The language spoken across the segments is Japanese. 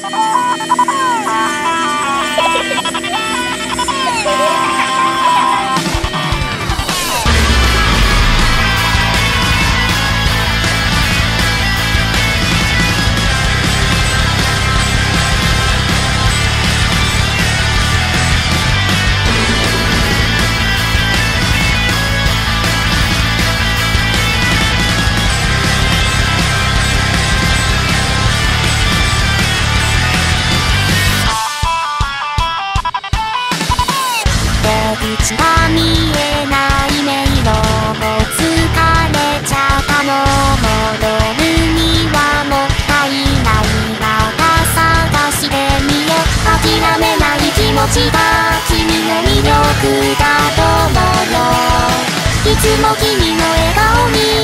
Bye. した君の魅力だと思う。よいつも君の笑顔に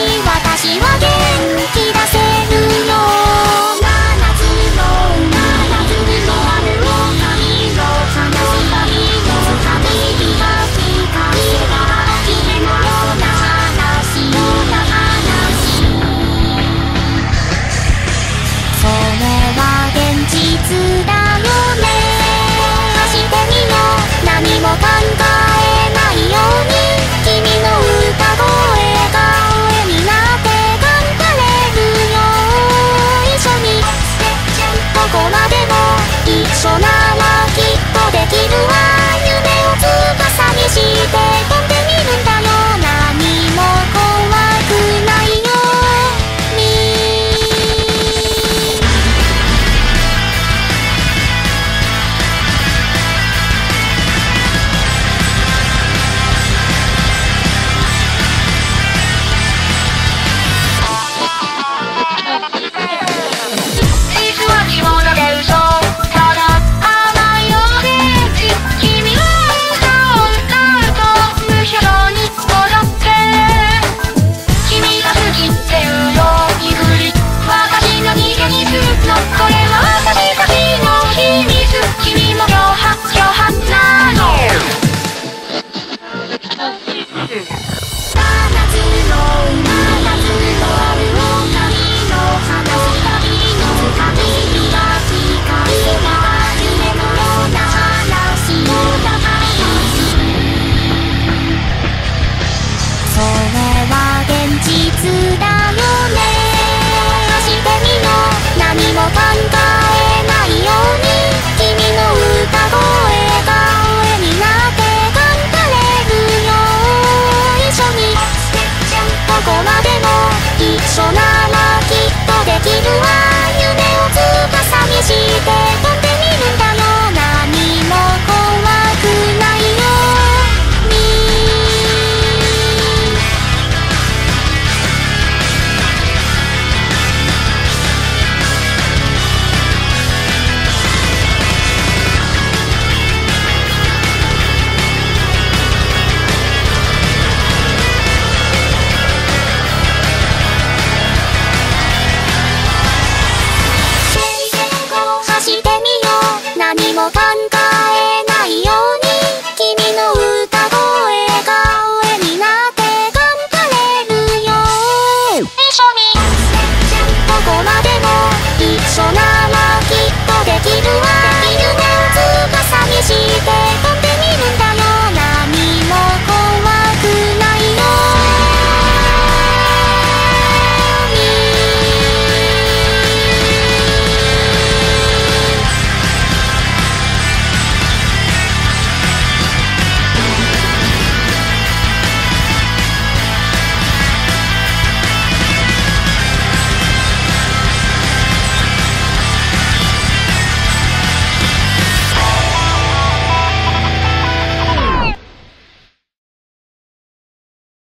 我看看